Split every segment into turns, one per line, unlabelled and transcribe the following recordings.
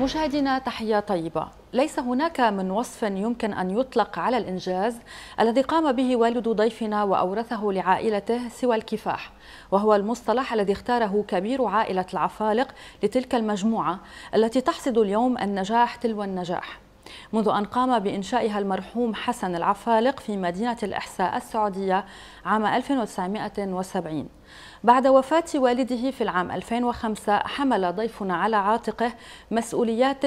مشاهدينا تحية طيبة. ليس هناك من وصف يمكن أن يطلق على الإنجاز الذي قام به والد ضيفنا وأورثه لعائلته سوى الكفاح وهو المصطلح الذي اختاره كبير عائلة العفالق لتلك المجموعة التي تحصد اليوم النجاح تلو النجاح. منذ أن قام بإنشائها المرحوم حسن العفالق في مدينة الإحساء السعودية عام 1970 بعد وفاة والده في العام 2005 حمل ضيفنا على عاتقه مسؤوليات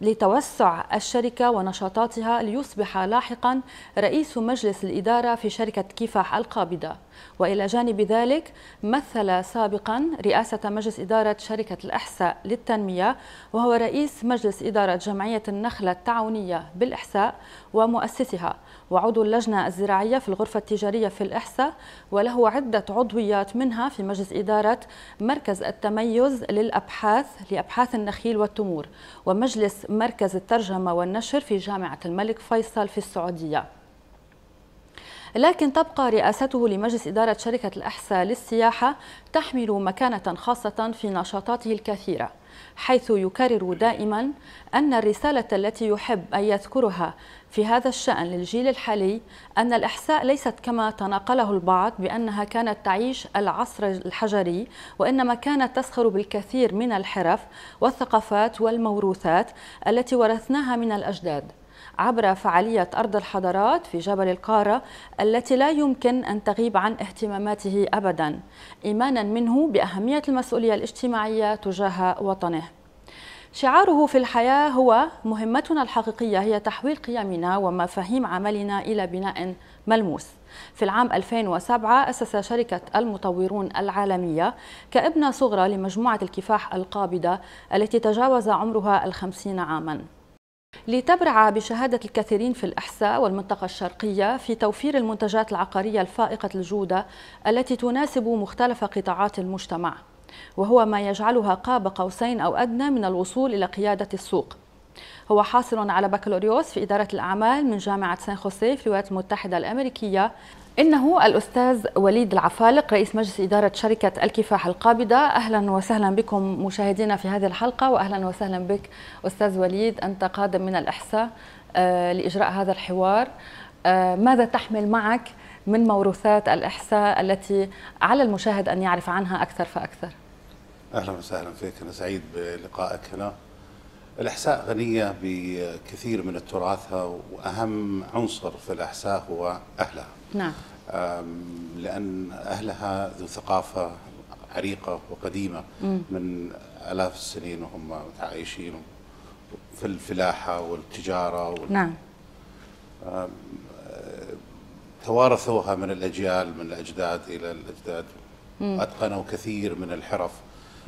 لتوسع الشركة ونشاطاتها ليصبح لاحقا رئيس مجلس الإدارة في شركة كفاح القابضة. وإلى جانب ذلك مثل سابقا رئاسة مجلس إدارة شركة الإحساء للتنمية وهو رئيس مجلس إدارة جمعية النخلة التعاونية بالإحساء ومؤسسها. وعضو اللجنة الزراعية في الغرفة التجارية في الإحساء وله عدة عضويات منها في مجلس إدارة مركز التميز للأبحاث لأبحاث النخيل والتمور ومجلس مركز الترجمة والنشر في جامعة الملك فيصل في السعودية. لكن تبقى رئاسته لمجلس إدارة شركة الأحساء للسياحة تحمل مكانة خاصة في نشاطاته الكثيرة حيث يكرر دائما أن الرسالة التي يحب أن يذكرها في هذا الشأن للجيل الحالي أن الإحساء ليست كما تناقله البعض بأنها كانت تعيش العصر الحجري وإنما كانت تسخر بالكثير من الحرف والثقافات والموروثات التي ورثناها من الأجداد. عبر فعالية أرض الحضارات في جبل القارة التي لا يمكن أن تغيب عن اهتماماته أبدا إيمانا منه بأهمية المسؤولية الاجتماعية تجاه وطنه. شعاره في الحياة هو مهمتنا الحقيقية هي تحويل قيمنا ومفاهيم عملنا إلى بناء ملموس. في العام 2007 أسس شركة المطورون العالمية كابنة صغرى لمجموعة الكفاح القابضة التي تجاوز عمرها الخمسين عاماً. لتبرع بشهادة الكثيرين في الإحساء والمنطقة الشرقية في توفير المنتجات العقارية الفائقة الجودة التي تناسب مختلف قطاعات المجتمع وهو ما يجعلها قاب قوسين أو أدنى من الوصول إلى قيادة السوق. هو حاصل على بكالوريوس في إدارة الأعمال من جامعة سان خوسيه في الولايات المتحدة الأمريكية إنه الأستاذ وليد العفالق رئيس مجلس إدارة شركة الكفاح القابضة. أهلا وسهلا بكم مشاهدينا في هذه الحلقة وأهلا وسهلا بك أستاذ وليد. أنت قادم من الإحساء آه، لإجراء هذا الحوار. آه، ماذا تحمل معك من موروثات الإحساء التي على المشاهد أن يعرف عنها أكثر فأكثر؟
أهلا وسهلا فيك. أنا سعيد بلقائك هنا. الإحساء غنية بكثير من تراثها وأهم عنصر في الإحساء هو أهلها.
نعم.
لأن أهلها ذو ثقافة عريقة وقديمة مم. من آلاف السنين وهم متعايشين في الفلاحة والتجارة وال...
نعم.
توارثوها من الأجيال من الأجداد إلى الأجداد. أتقنوا كثير من الحرف.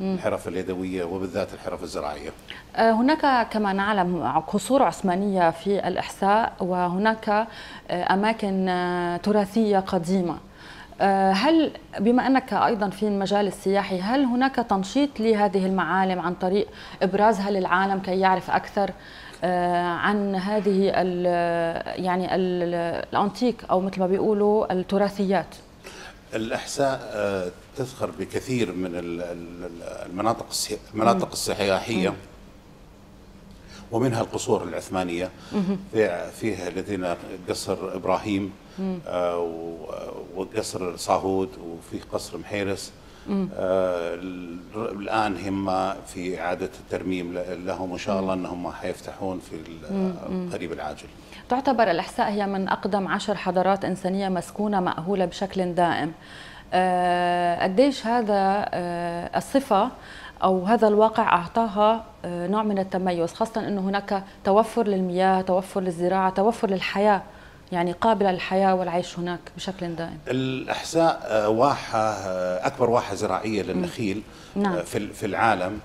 الحرف اليدوية وبالذات الحرف الزراعية.
آه، هناك كما نعلم قصور عثمانية في الإحساء وهناك آه، أماكن آه، تراثية قديمة. هل بما أنك أيضا في المجال السياحي هل هناك تنشيط لهذه المعالم عن طريق إبرازها للعالم كي يعرف أكثر عن هذه ال يعني ال الأنتيك أو مثل ما بيقولوا التراثيات؟
الإحساء تذخر بكثير من المناطق المناطق السياحية. ومنها القصور العثمانية. فيها لدينا قصر إبراهيم آه، وقصر صاهود وفي قصر محيرس. آه الآن هم في إعادة الترميم لهم وإن شاء الله إنهم حيفتحون في القريب العاجل.
تعتبر الاحساء هي من أقدم عشر حضارات إنسانية مسكونة مأهولة بشكل دائم. آه، قديش هذا آه، الصفة أو هذا الواقع أعطاها آه، نوع من التميز خاصة أنه هناك توفر للمياه توفر للزراعة توفر للحياة يعني قابلة للحياة والعيش هناك بشكل دائم
الأحساء واحة أكبر واحة زراعية للنخيل نعم. في العالم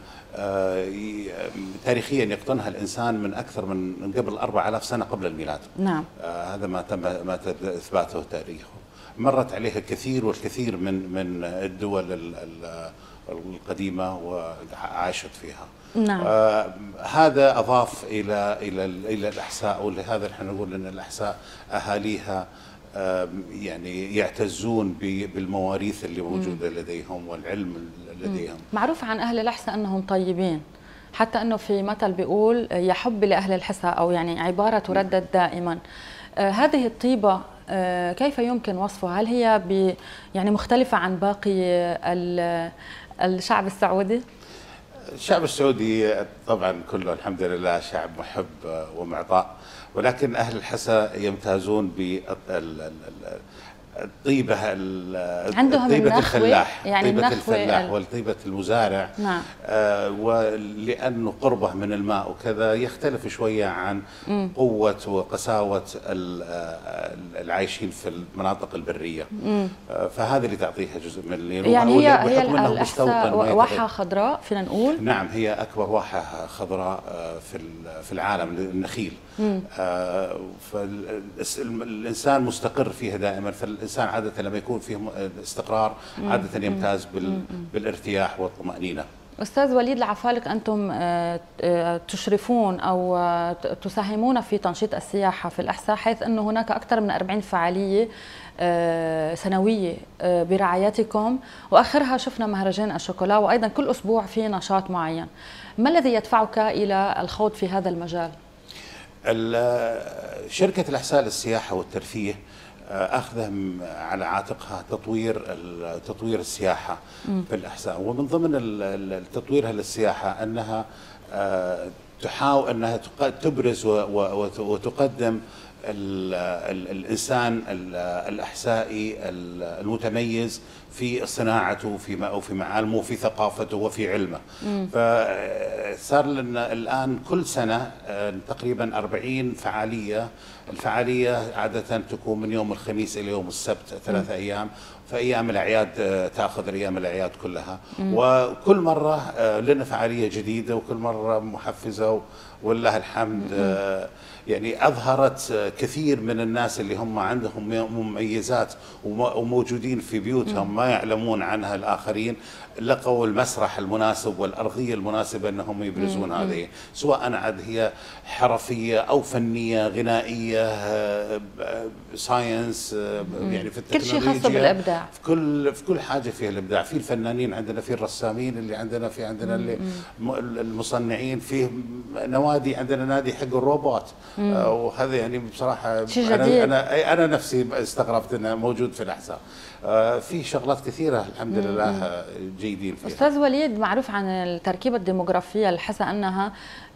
تاريخيا يقطنها الإنسان من أكثر من قبل 4000 سنة قبل الميلاد.
نعم.
هذا ما تم ما إثباته تاريخه. مرت عليها الكثير والكثير من من الدول القديمة وعاشت فيها.
نعم. آه
هذا أضاف إلى إلى إلى الأحساء ولهذا نحن نقول إن الأحساء أهاليها آه يعني يعتزون بالمواريث اللي موجودة لديهم والعلم لديهم.
معروف عن أهل الأحساء أنهم طيبين. حتى أنه في مثل بيقول يا حب لأهل الحسا أو يعني عبارة تردد دائما. آه، هذه الطيبة كيف يمكن وصفها؟ هل هي يعني مختلفة عن باقي الشعب السعودي؟
الشعب السعودي طبعا كله الحمد لله شعب محب ومعطاء ولكن أهل الحسا يمتازون الطيبة
عندهم
طيبة الفلاح يعني طيبة الفلاح والطيبة المزارع. نعم. آه ولأنه قربه من الماء وكذا يختلف شوية عن م. قوة وقساوة العايشين في المناطق البرية. آه فهذه اللي تعطيها جزء من اللين
يعني هي هي الأحساء واحة خضراء فينا نقول.
نعم هي أكبر واحة خضراء آه، في في العالم النخيل. آه فالإنسان مستقر فيها دائما. الانسان عادة لما يكون فيه استقرار عادة يمتاز بالارتياح والطمأنينة.
أستاذ وليد العفالق أنتم آه، آه، تشرفون أو آه، تساهمون في تنشيط السياحة في الأحساء حيث أنه هناك أكثر من 40 فعالية سنوية برعايتكم وآخرها شفنا مهرجان الشوكولا وأيضا كل أسبوع في نشاط معين. ما الذي يدفعك إلى الخوض في هذا المجال؟
شركة الأحساء للسياحة والترفيه أخذها على عاتقها تطوير تطوير السياحة في الأحساء. ومن ضمن تطويرها للسياحة أنها آه، تحاول أنها تبرز وتقدم الإنسان الأحسائي المتميز في صناعته في وفي معالمه وفي ثقافته وفي علمه. فصار لنا الآن كل سنة آه، تقريبا 40 فعالية. الفعالية عادة تكون من يوم الخميس إلى يوم السبت ثلاثة أيام. فأيام الأعياد آه، تأخذ أيام الأعياد كلها. وكل مرة آه، لنا فعالية جديدة وكل مرة محفزة ولله الحمد يعني أظهرت كثير من الناس اللي هم عندهم مميزات وموجودين في بيوتهم ما يعلمون عنها الآخرين لقوا المسرح المناسب والأرضية المناسبة أنهم يبرزون هذه سواء عاد هي حرفية أو فنية غنائية science آه،
آه، يعني في التكنولوجيا كل شيء خاص بالإبداع.
في كل في كل حاجة فيها الإبداع في الفنانين عندنا في الرسامين اللي عندنا في عندنا اللي المصنعين في نوادي عندنا نادي حق الروبوت. آه، وهذا يعني بصراحة
أنا
أنا أنا نفسي استغربت إنه موجود في الاحساء آه، في شغلات كثيرة الحمد لله جيدين فيها.
أستاذ وليد معروف عن التركيبة الديموغرافية الحسا أنها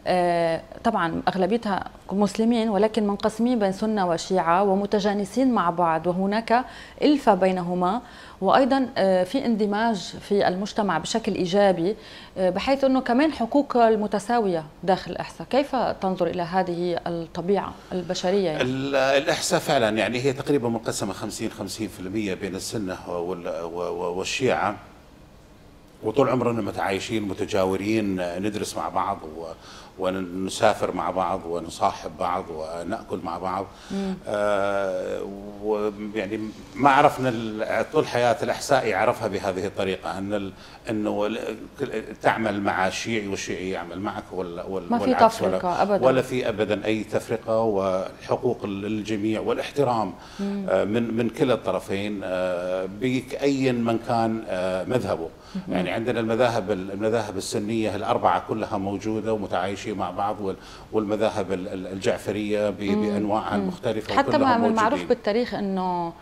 آه، طبعا أغلبيتها مسلمين ولكن منقسمين بين سنة وشيعة ومتجانسين مع بعض وهناك إلفة بينهما. وأيضا آه، في اندماج في المجتمع بشكل إيجابي آه، بحيث إنه كمان حقوق المتساوية داخل الاحساء، كيف تنظر إلى هذه الطبيعة البشرية؟ يعني؟
الاحساء فعلا يعني هي تقريبا منقسمه 50 50% بين السنة والشيعة وطول عمرنا متعايشين متجاورين ندرس مع بعض ونسافر مع بعض ونصاحب بعض ونأكل مع بعض. آه ويعني ما عرفنا طول حياة الاحسائي عرفها بهذه الطريقة أن إنه تعمل مع شيعي والشيعي يعمل معك ولا
ولا ما في تفرقه
ولا
ابدا.
ولا في ابدا أي تفرقة والحقوق للجميع والاحترام آه من من كلا الطرفين آه بأي من كان آه مذهبه. يعني عندنا المذاهب المذاهب السنية الأربعة كلها موجودة ومتعايشين مع بعض والمذاهب الجعفرية بأنواعها المختلفة
حتى ما من معروف بالتاريخ انه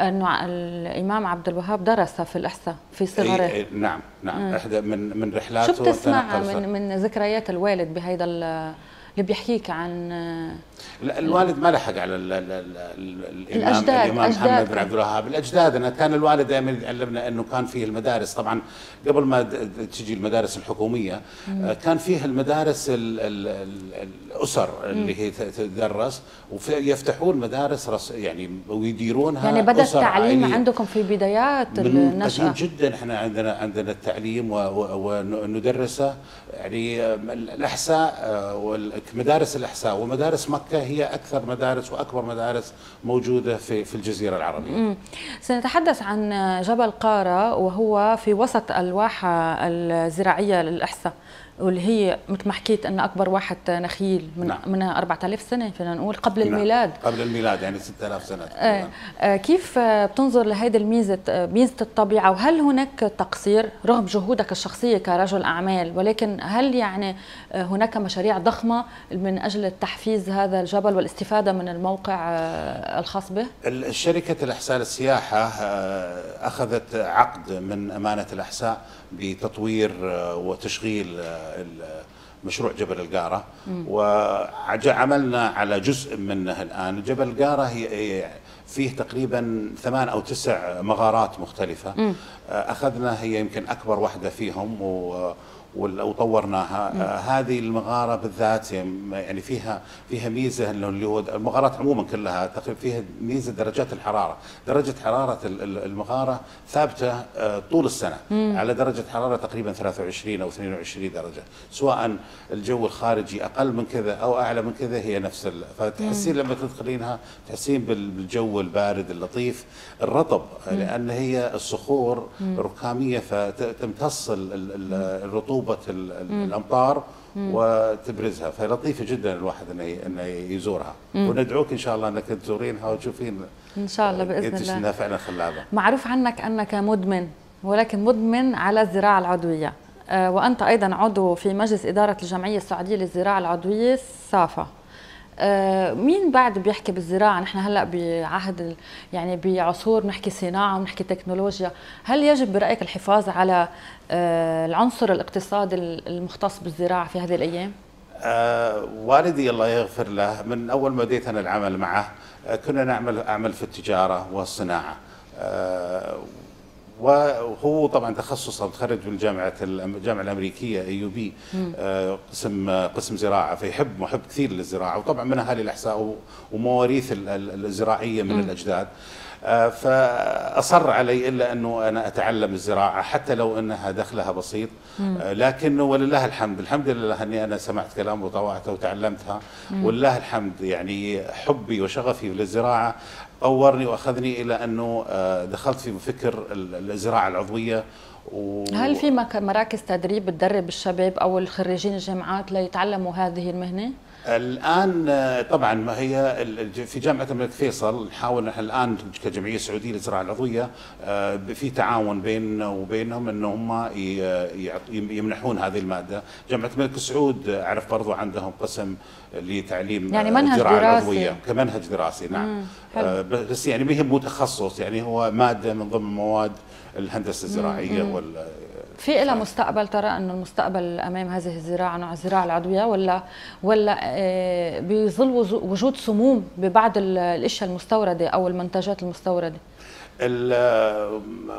إنه الإمام عبد الوهاب درس في الاحساء في صغره.
نعم نعم. احدى من من رحلاته
شو بتسمع من من ذكريات الوالد بهيدا اللي بيحكيك عن
الوالد ما لحق على ال ال ال
الامام الأجداد
الإمام محمد بن عبد الوهاب. الأجداد أنا كان الوالد دائما يعلمنا إنه كان فيه المدارس. طبعا قبل ما تجي المدارس الحكومية مم. كان فيه المدارس ال ال الأسر اللي هي تدرس ويفتحون مدارس يعني ويديرونها
يعني بدا التعليم عائلية. عندكم في بدايات النشأة.
جدا إحنا عندنا عندنا التعليم وندرسه. يعني الأحساء ومدارس الأحساء ومدارس مكة هي أكثر مدارس وأكبر مدارس موجودة في في الجزيرة العربية.
سنتحدث عن جبل قارة وهو في وسط الواحة الزراعية للأحساء. واللي هي مثل ما حكيت أن أكبر واحه نخيل من نعم. من 4000 سنة فينا نقول قبل نعم. الميلاد
قبل الميلاد يعني 6000 سنة
آه. آه كيف بتنظر لهيدي الميزة ميزة الطبيعة وهل هناك تقصير رغم جهودك الشخصية كرجل أعمال ولكن هل يعني آه، هناك مشاريع ضخمة من أجل تحفيز هذا الجبل والاستفادة من الموقع آه، الخاص به؟
الشركة الاحساء للسياحة آه، أخذت عقد من أمانة الاحساء بتطوير وتشغيل مشروع جبل القارة. وعملنا على جزء منه الآن. جبل القارة هي فيه تقريبا ثمان أو تسع مغارات مختلفة. أخذنا هي يمكن أكبر واحدة فيهم و وطورناها آه هذه المغارة بالذات يعني فيها فيها ميزة انه اللي هو المغارات عموما كلها تقريبا فيها ميزة درجات الحرارة، درجة حرارة المغارة ثابتة آه طول السنة. مم. على درجة حرارة تقريبا 23 أو 22 درجة، سواء الجو الخارجي أقل من كذا أو أعلى من كذا هي نفس فتحسين لما تدخلينها تحسين بالجو البارد اللطيف، الرطب مم. لأن هي الصخور مم. ركامية فتمتص الرطوبة رطوبه الأمطار وتبرزها فلطيفه جدا الواحد إنه إنه يزورها. مم. وندعوك إن شاء الله إنك تزورينها وتشوفين
إن شاء الله بإذن الله.
انها فعلا خلابه
معروف عنك أنك مدمن ولكن مدمن على الزراعة العضوية. آه، وأنت أيضا عضو في مجلس إدارة الجمعية السعودية للزراعة العضوية صافا آه، مين بعد بيحكي بالزراعة؟ نحن هلأ بعهد يعني بعصور بنحكي صناعة ونحكي تكنولوجيا. هل يجب برأيك الحفاظ على آه، العنصر الاقتصادي المختص بالزراعة في هذه الأيام؟
آه والدي الله يغفر له من أول ما بديت أنا العمل معه آه كنا نعمل أعمل في التجارة والصناعة. آه وهو طبعا تخصصه متخرج من جامعة الجامعة الأمريكية AUB قسم قسم زراعة فيحب محب كثير للزراعة وطبعا من اهالي الاحساء ومواريث الزراعية من الأجداد. فأصر علي إلا أنه أنا أتعلم الزراعة حتى لو أنها دخلها بسيط. آه، لكنه ولله الحمد. الحمد لله أني أنا سمعت كلامه وطوعته وتعلمتها. ولله الحمد يعني حبي وشغفي للزراعة طورني وأخذني إلى أنه آه، دخلت في فكر الزراعة العضوية.
و... هل في مراكز تدريب بتدرب الشباب أو الخريجين الجامعات ليتعلموا هذه المهنة؟
الآن آه، طبعا ما هي في جامعة الملك فيصل نحاول نحن الآن كجمعية سعودية للزراعه العضويه آه، في تعاون بيننا وبينهم ان هم يمنحون هذه المادة، جامعة الملك سعود أعرف برضو عندهم قسم لتعليم
يعني منهج الزراعه دراسي. العضويه
كمنهج دراسي نعم. آه، بس يعني ما هي متخصص يعني هو مادة من ضمن مواد الهندسة الزراعية وال
في لها مستقبل ترى انه المستقبل أمام هذه الزراعة نوع الزراعه العضوية ولا ولا آه، بيظل وجود سموم ببعض الأشياء المستوردة أو المنتجات المستوردة؟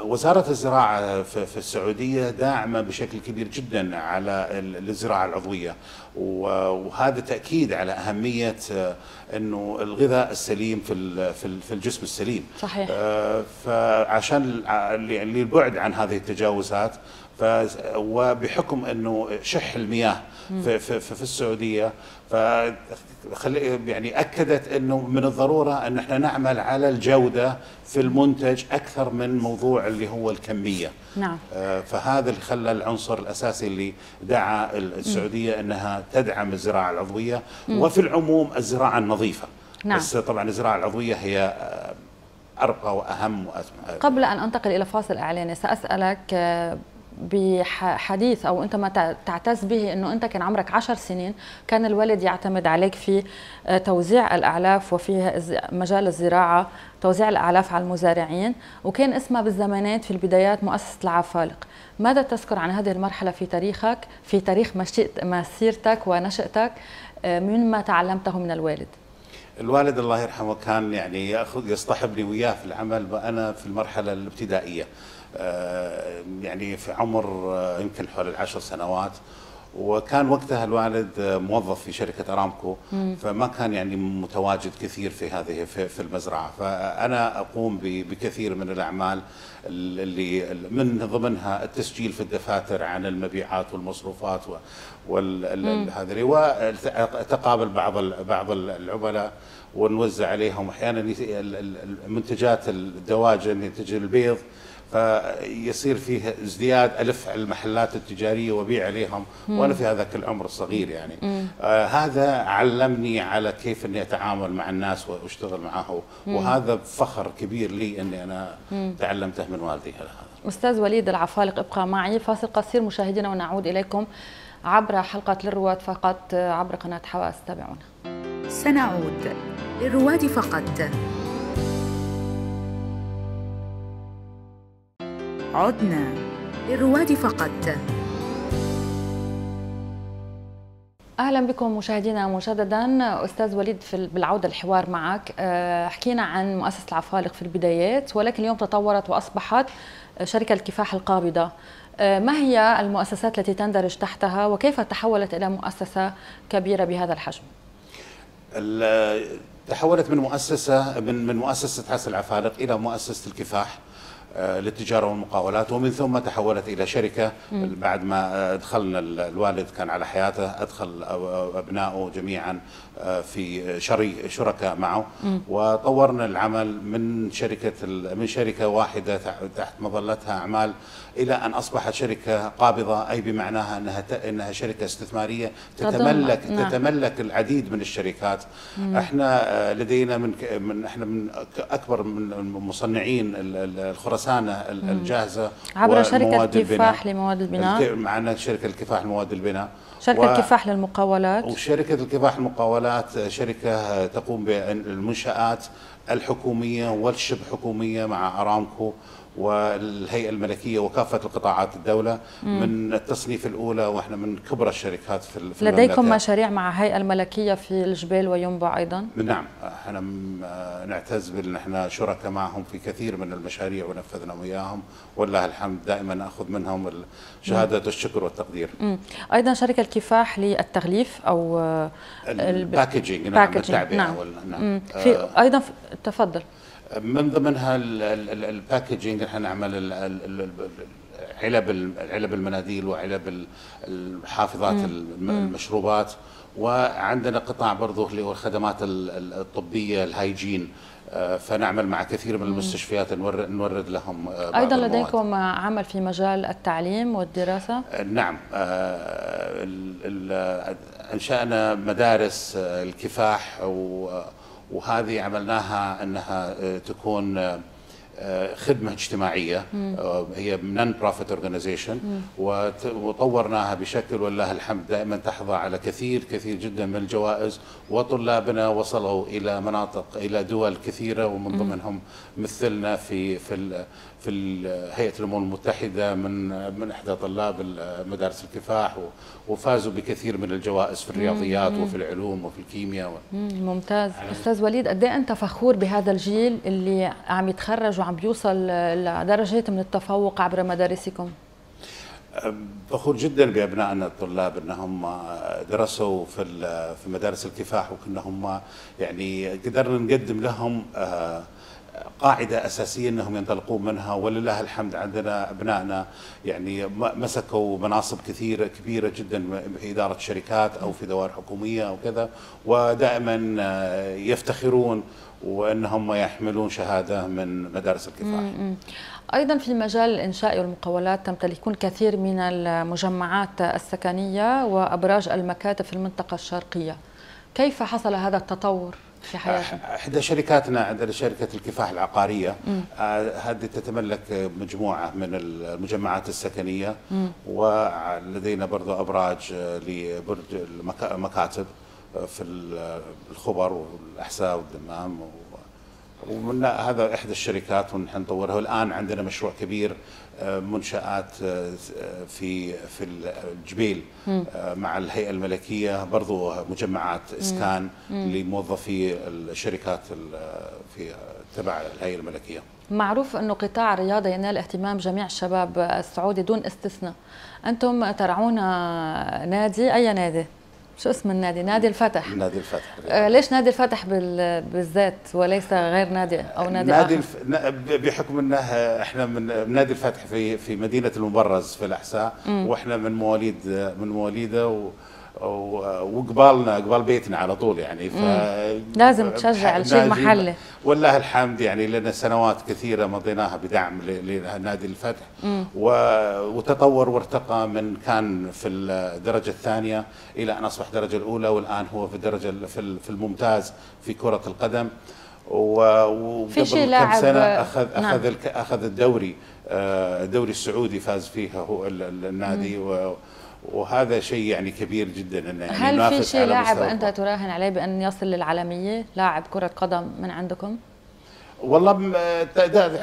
وزارة الزراعة في السعودية داعمة بشكل كبير جدا على الزراعة العضوية. وهذا تأكيد على أهمية آه، أنه الغذاء السليم في في الجسم السليم
صحيح
آه، فعشان للبعد عن هذه التجاوزات ف وبحكم إنه شح المياه في, في, في السعودية ف يعني أكدت إنه من الضرورة إن إحنا نعمل على الجودة في المنتج أكثر من موضوع اللي هو الكمية.
نعم.
آه فهذا اللي خلى العنصر الأساسي اللي دعا السعودية إنها تدعم الزراعة العضوية وفي العموم الزراعة النظيفة. نعم. بس طبعا الزراعة العضوية هي آه، أرقى وأهم واسمى
قبل أن أنتقل إلى فاصل أعلاني سأسألك آه، بحديث أو أنت ما تعتز به إنه أنت كان عمرك عشر سنين كان الوالد يعتمد عليك في آه، توزيع الأعلاف وفي مجال الزراعة توزيع الأعلاف على المزارعين وكان اسمها بالزمانات في البدايات مؤسسة العفالق. ماذا تذكر عن هذه المرحلة في تاريخك؟ في تاريخ مسيرتك ونشأتك آه، مما تعلمته من الوالد؟
الوالد الله يرحمه كان يعني يأخذ يصطحبني وياه في العمل وأنا في المرحلة الابتدائية. آه، يعني في عمر آه، يمكن حول العشر سنوات. وكان وقتها الوالد موظف في شركة أرامكو فما كان يعني متواجد كثير في هذه في, المزرعة. فأنا أقوم بكثير من الأعمال اللي من ضمنها التسجيل في الدفاتر عن المبيعات والمصروفات وهذه وتقابل بعض بعض العملاء ونوزع عليهم. أحيانا منتجات الدواجن ينتج البيض فيصير فيه ازدياد ألف المحلات التجارية وبيع عليهم مم. وأنا في هذاك العمر الصغير يعني. آه هذا علمني على كيف إني أتعامل مع الناس وأشتغل معه وهذا فخر كبير لي إني أنا مم. تعلمته من والدي هذا.
أستاذ وليد العفالق ابقى معي. فاصل قصير مشاهدينا ونعود إليكم عبر حلقة للرواد فقط عبر قناة حواس. تابعونا.
سنعود للرواد فقط. عدنا للرواد فقط.
أهلا بكم مشاهدينا مجددا أستاذ وليد في بالعودة الحوار معك آه، حكينا عن مؤسسة العفالق في البدايات ولكن اليوم تطورت وأصبحت شركة الكفاح القابضة. آه، ما هي المؤسسات التي تندرج تحتها وكيف تحولت إلى مؤسسة كبيرة بهذا الحجم؟
تحولت من مؤسسة من من مؤسسة حسن العفالق إلى مؤسسة الكفاح. آه، للتجارة والمقاولات ومن ثم تحولت إلى شركة مم. بعد ما دخلنا الوالد كان على حياته أدخل أبنائه جميعا آه، في شري شركاء معه. وطورنا العمل من شركة من شركة واحدة تحت مظلتها أعمال إلى أن أصبحت شركة قابضة أي بمعناها أنها أنها شركة استثمارية تتملك نعم. تتملك العديد من الشركات. إحنا آه، لدينا من من إحنا من أكبر من مصنعين الخرسانه الجاهزة
عبر شركة كفاح لمواد البناء.
معنا شركة الكفاح لمواد البناء.
شركة و... الكفاح للمقاولات.
وشركة الكفاح للمقاولات شركة تقوم بالمنشآت الحكومية والشبه حكومية مع أرامكو والهيئة الملكية وكافة القطاعات الدولة مم. من التصنيف الأولى وإحنا من كبرى الشركات في,
في لديكم المملكة. مشاريع مع الهيئة الملكية في الجبال وينبع أيضا؟
نعم إحنا نعتز بأن إحنا شركاء معهم في كثير من المشاريع ونفذنا وياهم ولله الحمد دائما نأخذ منهم شهادة. الشكر والتقدير.
مم. أيضا شركة الكفاح للتغليف أو
ال packaging نعم التعبئة
نعم. نعم. في آه. أيضا تفضل
من ضمنها ال packaging إحنا نعمل علب علب المناديل وعلب الحافظات المشروبات. وعندنا قطاع برضه اللي هو الخدمات الطبية ال hygiene. آه، فنعمل مع كثير من المستشفيات نورد لهم
آه، أيضا لديكم عمل في مجال التعليم والدراسة؟
آه، نعم. أنشأنا مدارس الكفاح وهذه عملناها أنها آه، تكون آه، آه، خدمة اجتماعية هي non profit organization وطورناها بشكل والله الحمد. دائما تحظى على كثير كثير جدا من الجوائز وطلابنا وصلوا إلى مناطق إلى دول كثيرة ومن ضمنهم مثلنا في في في هيئة الأمم المتحدة من من إحدى طلاب مدارس الكفاح وفازوا بكثير من الجوائز في الرياضيات مم. وفي العلوم وفي الكيمياء
ممتاز أستاذ وليد قد إيه أنت فخور بهذا الجيل اللي عم يتخرج وعم بيوصل لدرجات من التفوق عبر مدارسكم
فخور جدا بأبنائنا الطلاب انهم درسوا في في مدارس الكفاح وكنا هم يعني قدرنا نقدم لهم آه، قاعدة أساسية أنهم ينطلقون منها ولله الحمد عندنا أبنائنا يعني مسكوا مناصب كثيرة كبيرة جدا في إدارة شركات أو في دوائر حكومية أو كذا ودائما يفتخرون وأنهم يحملون شهادة من مدارس الكفاح.
أيضا في مجال الإنشاء والمقاولات تمتلكون كثير من المجمعات السكنية وأبراج المكاتب في المنطقة الشرقية. كيف حصل هذا التطور؟ في
إحدى شركاتنا عندنا شركة الكفاح العقارية. آه هذه تتملك مجموعة من المجمعات السكنية. مم. ولدينا برضو أبراج لبرج المكاتب آه، في الخبر والأحساء والدمام. ومن هذا إحدى الشركات ونحن نطورها. والان عندنا مشروع كبير منشآت آه، في في الجبيل آه، مع الهيئة الملكية برضو مجمعات إسكان لموظفي الشركات ال- في تبع الهيئة الملكية.
معروف إنه قطاع الرياضه ينال اهتمام جميع الشباب السعودي دون استثناء. أنتم ترعون نادي أي نادي؟ شو اسم النادي؟ نادي الفتح.
نادي الفتح.
آه، ليش نادي الفتح بال- بالذات وليس غير نادي أو نادي,
نادي
آخر؟
الف... بحكم إنه إحنا من نادي الفتح في في مدينة المبرز في الأحساء وإحنا من مواليد من مواليده و... وقبالنا قبال بيتنا على طول يعني ف
لازم تشجع الشيء المحلي.
والله الحمد يعني لنا سنوات كثيرة مضيناها بدعم لنادي الفتح. وتطور وارتقى من كان في الدرجة الثانية إلى أن أصبح الدرجه الأولى والآن هو في الدرجه ال- في ال- في الممتاز في كرة القدم. وقبل كم سنة اخذ
نعم.
اخذ الك- أخذ الدوري آه، الدوري السعودي فاز فيها هو ال- ال- النادي و... وهذا شيء يعني كبير جدا إنه يعني
هل في شيء لاعب أنت تراهن عليه بأن يصل للعالمية؟ لاعب كرة قدم من عندكم؟
والله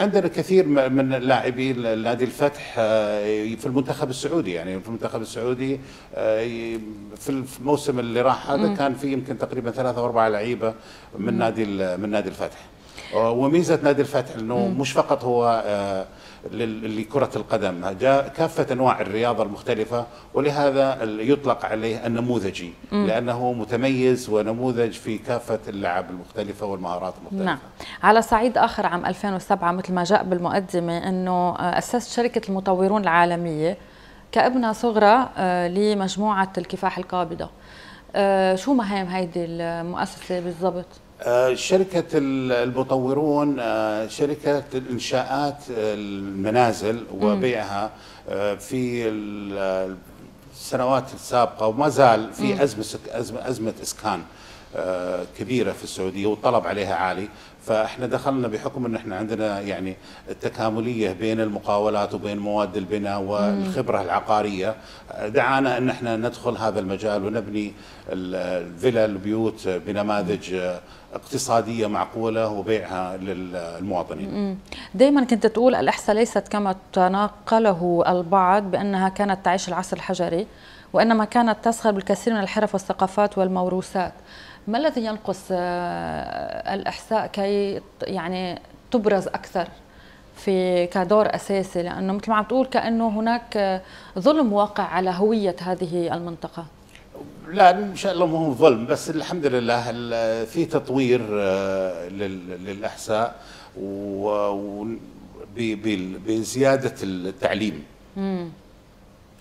عندنا كثير من لاعبي نادي الفتح آه، في المنتخب السعودي يعني في المنتخب السعودي آه، في الموسم اللي راح هذا كان في يمكن تقريبا ثلاثة أو أربعة لعيبة من نادي من نادي الفتح. آه، وميزة نادي الفتح إنه مش فقط هو لكرة القدم. جاء كافة أنواع الرياضة المختلفة ولهذا يطلق عليه النموذجي لأنه متميز ونموذج في كافة اللعب المختلفة والمهارات المختلفة.
نعم. على صعيد آخر عام 2007 مثل ما جاء بالمقدمة إنه آه، أسست شركة المطورون العالمية كأبنة صغرى آه، لمجموعة الكفاح القابضة. آه، شو مهام هيدي المؤسسة بالضبط؟
شركة ال- المطورون آه، شركة إنشاءات المنازل وبيعها آه، في ال- السنوات السابقة وما زال في أزمة أزمة أزمة إسكان آه، كبيرة في السعودية والطلب عليها عالي. فإحنا دخلنا بحكم إن إحنا عندنا يعني التكامليه بين المقاولات وبين مواد البناء والخبرة العقارية. دعانا إن إحنا ندخل هذا المجال ونبني ال- الفيلا البيوت بنماذج اقتصادية معقولة وبيعها للمواطنين.
دائما كنت تقول الإحساء ليست كما تناقله البعض بأنها كانت تعيش العصر الحجري وإنما كانت تسخر بالكثير من الحرف والثقافات والموروثات. ما الذي ينقص آه، الإحساء كي يعني تبرز أكثر في كدور أساسي؟ لأنه مثل ما عم تقول كأنه هناك آه، ظلم واقع على هوية هذه المنطقة.
لا إن شاء الله ما هو ظلم بس الحمد لله في تطوير آه، لل- للاحساء و بزيادة التعليم.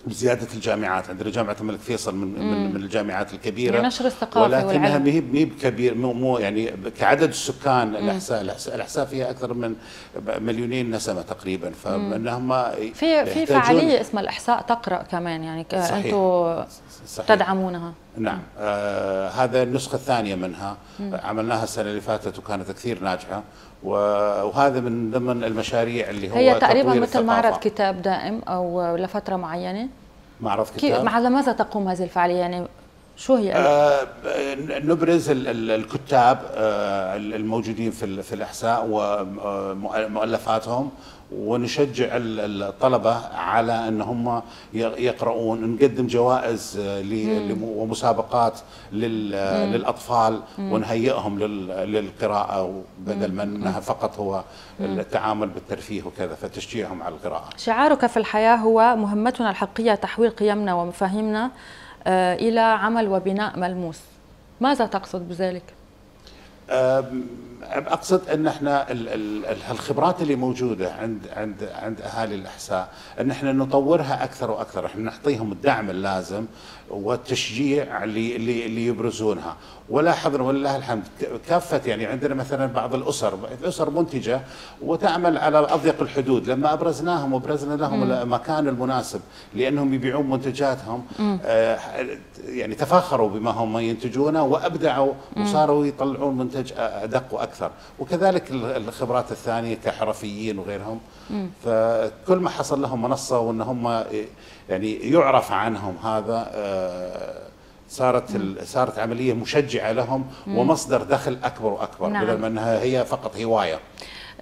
بزيادة الجامعات. عندنا جامعة الملك فيصل من من, من الجامعات
الكبيرة. نشر الثقافة
ولكنها. ما هي بكبير مو, مو يعني كعدد السكان الاحساء الاحساء الأحساء فيها أكثر من مليونين نسمة تقريبا. فانهم
في في فعالية اسمها الإحساء تقرأ كمان يعني
صحيح.
تدعمونها.
نعم. آه هذا النسخة الثانية منها. عملناها السنة اللي فاتت وكانت كثير ناجحة. و- وهذا من ضمن المشاريع اللي هو
هي تقريبا مثل معرض
الثقافة.
كتاب دائم أو لفترة معينة.
معرض كتاب؟
على ماذا تقوم هذه الفعالية؟ يعني شو هي؟
آه نبرز ال- ال- الكتاب آه الموجودين في في الإحساء ومؤلفاتهم ونشجع ال- الطلبة على أن هم يقرؤون نقدم جوائز آه، ومسابقات لل- للأطفال ونهيئهم لل- للقراءة بدل ما أنها فقط هو التعامل بالترفيه وكذا فتشجيعهم على القراءة.
شعارك في الحياة هو مهمتنا الحقيقية تحويل قيمنا ومفاهيمنا آه، إلى عمل وبناء ملموس. ماذا تقصد بذلك؟
أقصد إن إحنا ال- ال- ال- الخبرات اللي موجودة عند عند عند أهالي الأحساء إن إحنا نطورها أكثر وأكثر، إحنا نعطيهم الدعم اللازم والتشجيع اللي اللي اللي يبرزونها، ولاحظنا ولله الحمد كافة يعني عندنا مثلا بعض الأسر الأسر منتجة وتعمل على أضيق الحدود، لما أبرزناهم وابرزنا لهم المكان المناسب لأنهم يبيعون منتجاتهم آه، يعني تفاخروا بما هم ينتجونه وأبدعوا وصاروا يطلعون منتج أدق وأكثر. وكذلك ال- الخبرات الثانية كحرفيين وغيرهم. فكل ما حصل لهم منصة وإن هم يعني يعرف عنهم هذا آه، صارت صارت عملية مشجعة لهم ومصدر دخل أكبر وأكبر
نعم.
بدل ما إنها هي فقط هواية.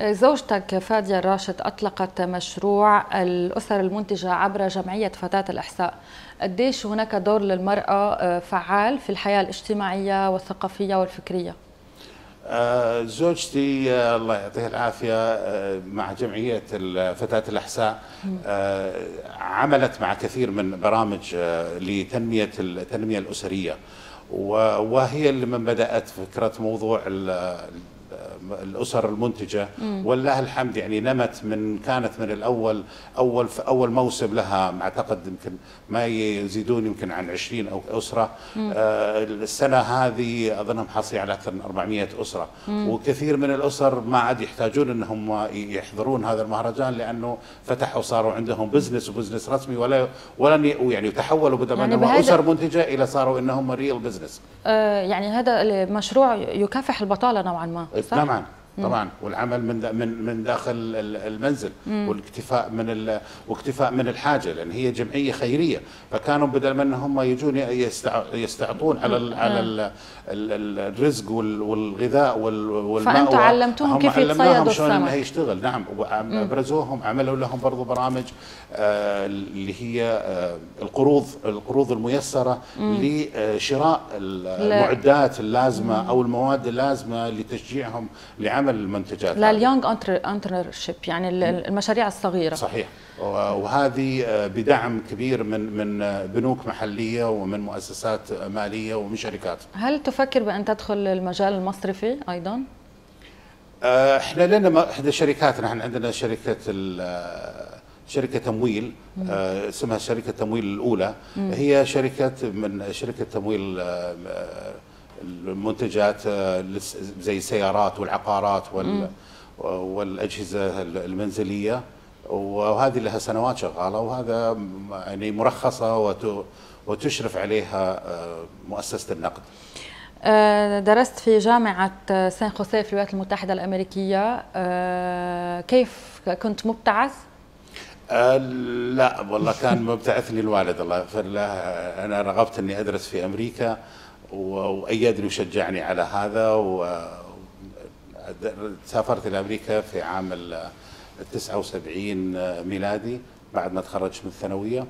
زوجتك فادية الراشد أطلقت مشروع الأسر المنتجة عبر جمعية فتاة الإحساء. قديش هناك دور للمرأة آه، فعال في الحياة الاجتماعية والثقافية والفكرية؟
آه، زوجتي آه، الله يعطيها العافية آه، مع جمعية ال- فتاة الأحساء آه، عملت مع كثير من برامج آه، لتنمية التنمية الأسرية. و- وهي اللي من بدأت فكرة موضوع الأسر المنتجة. ولله الحمد يعني نمت من كانت من الأول أول في أول موسم لها أعتقد يمكن ما يزيدون يمكن عن 20 أو أسرة. آه السنة هذه أظنهم حاصلين على أكثر من 400 أسرة. وكثير من الأسر ما عاد يحتاجون إنهم يحضرون هذا المهرجان لأنه فتحوا صاروا عندهم business و business رسمي ولا ولن يعني تحولوا بدل
يعني بهذا-
أسر منتجة إلى صاروا إنهم real business
آه، يعني هذا المشروع يكافح البطالة نوعا ما صح؟
maana طبعا والعمل من من من داخل ال- المنزل والاكتفاء من واكتفاء من الحاجة لأن هي جمعية خيرية. فكانوا بدل ما إنهم يجون يستع يستعطون على ال على ال ال الرزق وال- والغذاء وال- والماء و-
علمتوهم
هم
كيف يتصيدوا
شلون انه. يشتغل. نعم وابرزوهم عملوا لهم برضو برامج آه، اللي هي آه، القروض القروض الميسرة لشراء المعدات اللازمة أو المواد اللازمة لتشجيعهم لعمل المنتجات هذه.
لليونج انترنرشيب يعني ال- المشاريع الصغيرة.
صحيح. وهذه آه، بدعم كبير من من آه، بنوك محلية ومن مؤسسات مالية ومن شركات.
هل تفكر بأن تدخل المجال المصرفي أيضا؟
آه، إحنا لنا إحدى شركاتنا إحنا عندنا شركة شركة تمويل آه، اسمها شركة تمويل الأولى. هي شركة من شركة تمويل آه، المنتجات آه، زي السيارات والعقارات وال والأجهزة المنزلية. وهذه لها سنوات شغالة وهذا يعني مرخصة وت- وتشرف عليها آه، مؤسسة النقد.
آه، درست في جامعة سان خوسيه في الولايات المتحدة الأمريكية. كيف كنت مبتعث؟
لا والله كان مبتعثني الوالد الله أنا رغبت أني أدرس في أمريكا. و- وايدني وشجعني على هذا و سافرت إلى أمريكا في عام ال 79 ميلادي بعد ما تخرجت من الثانوية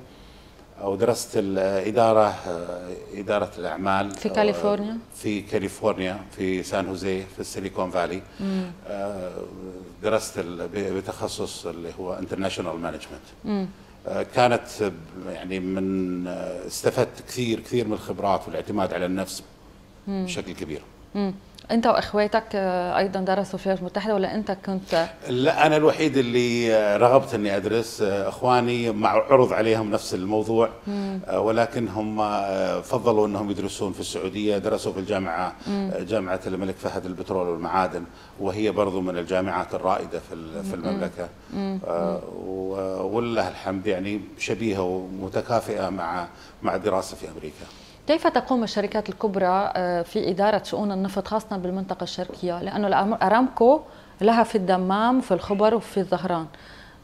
ودرست الإدارة آه، إدارة الأعمال
في كاليفورنيا؟
في كاليفورنيا في سان هوزي في السيليكون فالي. آه، درست بتخصص اللي هو international management كانت يعني من استفدت كثير كثير من الخبرات والاعتماد على النفس بشكل كبير.
مم. أنت وإخواتك آه، أيضا درسوا في الولايات المتحدة ولا أنت كنت؟
لا أنا الوحيد اللي آه، رغبت إني أدرس آه، إخواني مع عرض عليهم نفس الموضوع آه، ولكن هم فضلوا إنهم يدرسون في السعودية درسوا في الجامعة آه، جامعة الملك فهد للبترول والمعادن وهي برضو من الجامعات الرائدة في في المملكة. ولله الحمد يعني شبيهة ومتكافئة مع مع الدراسة في أمريكا.
كيف تقوم الشركات الكبرى آه، في إدارة شؤون النفط خاصة بالمنطقة الشرقية؟ لأنه أرامكو لها في الدمام وفي الخبر وفي الظهران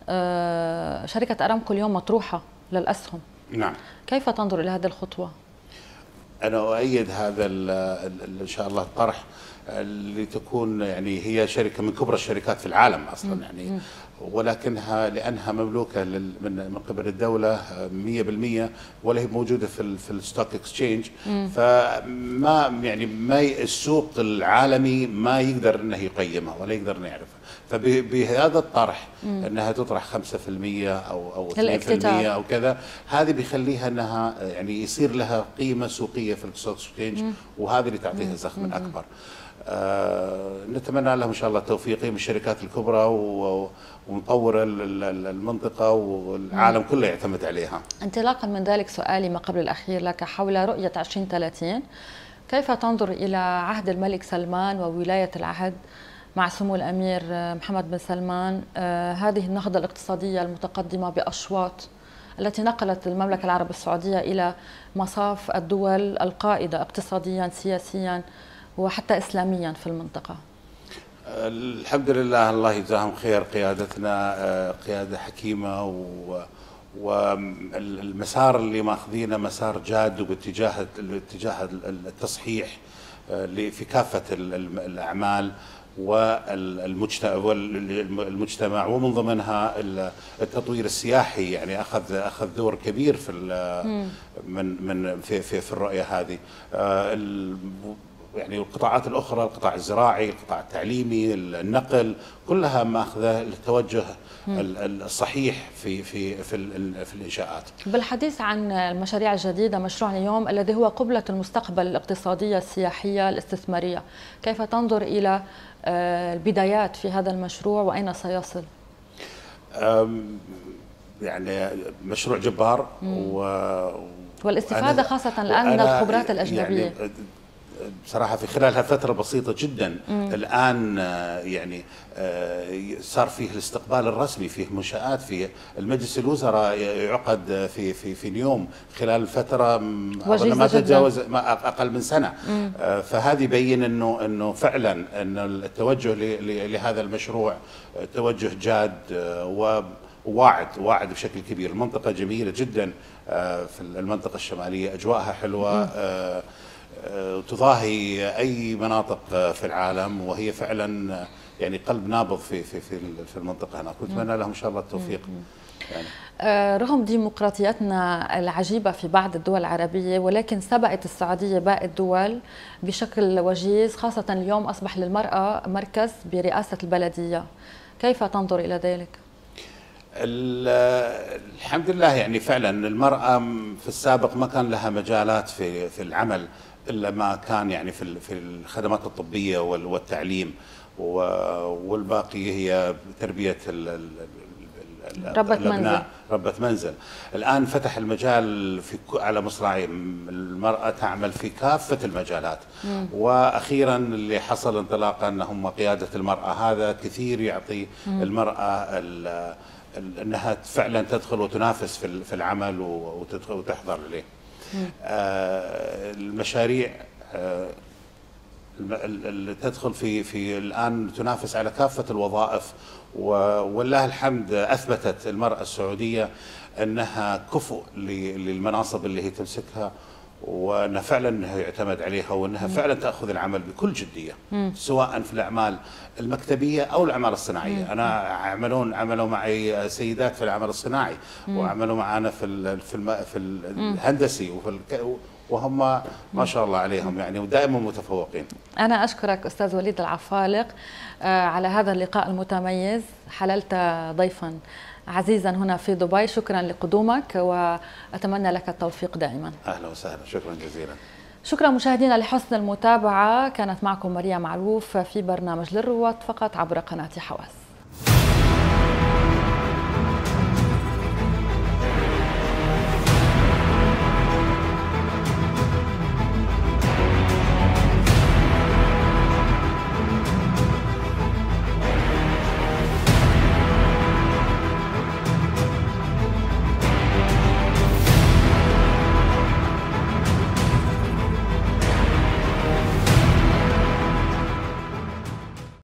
آه، شركة أرامكو اليوم مطروحة للأسهم
نعم
كيف تنظر إلى هذه الخطوة؟
أنا أؤيد هذا إن شاء الله الطرح اللي تكون يعني هي شركة من كبرى الشركات في العالم أصلا يعني. ولكنها لأنها مملوكة من من قبل الدولة 100% ولا هي موجودة في في ال stock exchange فما يعني ما السوق العالمي ما يقدر إنه يقيمها ولا يقدر إنه يعرفها. فبهذا الطرح إنها تطرح 5% أو أو 2%
الاكتتاب.
أو كذا هذه بيخليها إنها يعني يصير لها قيمة سوقية في ال stock exchange وهذه اللي تعطيها زخم أكبر. آه نتمنى لهم إن شاء الله التوفيق من الشركات الكبرى ونطور ال- ال- ال- المنطقة والعالم كله يعتمد عليها.
انطلاقا من ذلك سؤالي ما قبل الأخير لك حول رؤية 2030 كيف تنظر إلى عهد الملك سلمان وولاية العهد مع سمو الأمير آه، محمد بن سلمان آه، هذه النهضة الاقتصادية المتقدمة بأشواط التي نقلت المملكة العربية السعودية إلى مصاف الدول القائدة اقتصاديا سياسيا وحتى إسلاميا في المنطقة.
الحمد لله الله يجزاهم خير قيادتنا آه، قيادة حكيمة و- والمسار اللي ماخذينه مسار جاد وباتجاه باتجاه التصحيح آه، في كافة الأعمال والمجتمع ومن ضمنها التطوير السياحي. يعني أخذ أخذ دور كبير في من من في في, في الرؤية هذه. آه، يعني القطاعات الأخرى القطاع الزراعي القطاع التعليمي النقل كلها ماخذة التوجه الصحيح في في في, في الإنشاءات.
بالحديث عن المشاريع الجديدة مشروع اليوم الذي هو قبلة المستقبل الاقتصادية السياحية الاستثمارية كيف تنظر إلى آه، البدايات في هذا المشروع وأين سيصل؟
يعني مشروع جبار و
والاستفادة خاصة الآن من الخبرات الأجنبية.
يعني بصراحة في خلالها فترة بسيطة جدا مم. الآن آه، يعني آه، صار فيه الاستقبال الرسمي فيه منشآت فيه المجلس الوزراء يعقد في في في اليوم خلال فترة
ما تتجاوز
أقل من سنة مم. آه، فهذه يبين إنه إنه فعلا إن التوجه لهذا المشروع توجه جاد وواعد واعد بشكل كبير المنطقة جميلة جدا في المنطقة الشمالية أجواءها حلوة مم. تضاهي أي مناطق في العالم وهي فعلا يعني قلب نابض في في في في المنطقة هناك ونتمنى لهم إن شاء الله التوفيق.
يعني. آه، رغم ديمقراطيتنا العجيبة في بعض الدول العربية ولكن سبقت السعودية باقي الدول بشكل وجيز خاصة اليوم أصبح للمرأة مركز برئاسة البلدية. كيف تنظر إلى ذلك؟
الحمد لله يعني فعلا المرأة في السابق ما كان لها مجالات في في العمل. إلا ما كان يعني في في الخدمات الطبية والتعليم والباقي هي تربية
ربة منزل.
ربة منزل. الآن فتح المجال في على مصراعي. المرأة تعمل في كافة المجالات. مم. وأخيرا اللي حصل انطلاقا أنهم قيادة المرأة. هذا كثير يعطي مم. المرأة أنها فعلا تدخل وتنافس في العمل وتحضر إليه. آه، المشاريع آه، اللي تدخل في في الآن تنافس على كافة الوظائف ولله الحمد أثبتت المرأة السعودية أنها كفؤ للمناصب اللي هي تمسكها وأنها فعلا انها يعتمد عليها وأنها فعلا تأخذ العمل بكل جدية مم. سواء في الأعمال المكتبية أو الأعمال الصناعية، مم. أنا عملون عملوا معي سيدات في العمل الصناعي مم. وعملوا معنا في في في الهندسي وفي وهم ما شاء الله عليهم يعني ودائما متفوقين.
أنا أشكرك أستاذ وليد العفالق آه، على هذا اللقاء المتميز حللت ضيفا عزيزا هنا في دبي. شكرا لقدومك وأتمنى لك التوفيق دائما.
أهلا وسهلا. شكرا جزيلا.
شكرا مشاهدينا لحسن المتابعة. كانت معكم مريم معروف في برنامج للرواد فقط عبر قناة حواس.